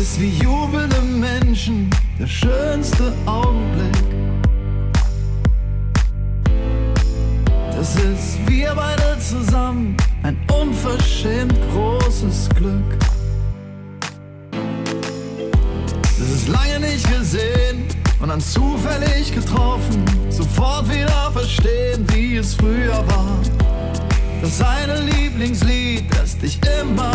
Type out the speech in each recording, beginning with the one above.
ist wie jubelnde Menschen, der schönste Augenblick. Das ist wir beide zusammen, ein unverschämt großes Glück. Das ist lange nicht gesehen und dann zufällig getroffen, sofort wieder verstehen, wie es früher war. Das eine Lieblingslied, das dich immer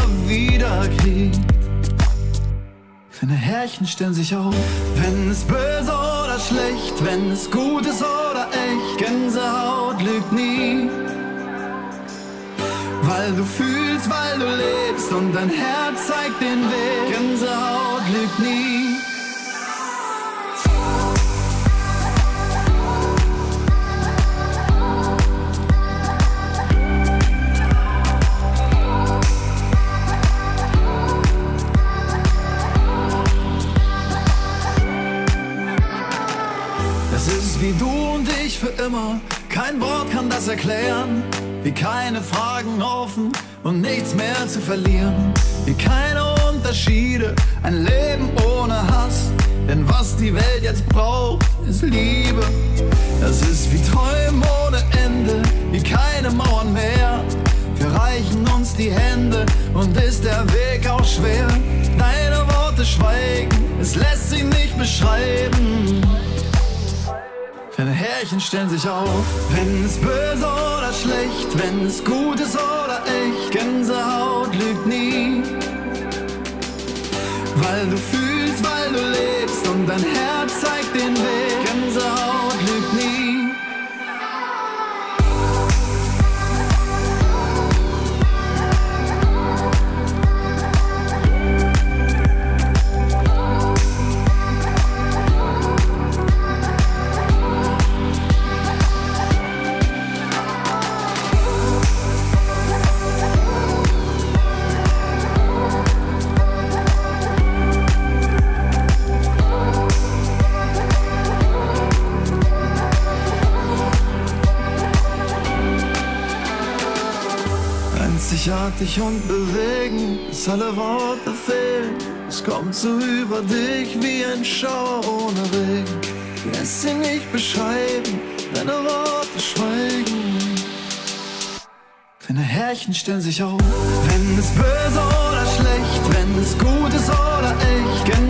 Deine Härchen stellen sich auf, wenn es böse oder schlecht, wenn es gut ist oder echt. Gänsehaut lügt nie. Weil du fühlst, weil du lebst und dein Herz zeigt den Weg. Gänsehaut lügt nie. Es ist wie du und ich für immer. Kein Wort kann das erklären. Wie keine Fragen offen und nichts mehr zu verlieren. Wie keine Unterschiede, ein Leben ohne Hass. Denn was die Welt jetzt braucht, ist Liebe. Das ist wie Träumen ohne Ende, wie keine Mauern mehr. Wir reichen uns die Hände und ist der Weg auch schwer. Deine Worte schweigen, es lässt sich nicht beschreiben. Deine Härchen stellen sich auf, wenn es böse oder schlecht, wenn es gut ist oder echt. Gänsehaut lügt nie, weil du fühlst, Einzigartig und bewegen, dass alle Worte fehlen. Es kommt so über dich wie ein Schauer ohne Regen. Lässt sie nicht beschreiben, deine Worte schweigen. Deine Härchen stellen sich auf, wenn es böse oder schlecht, wenn es gut ist oder echt.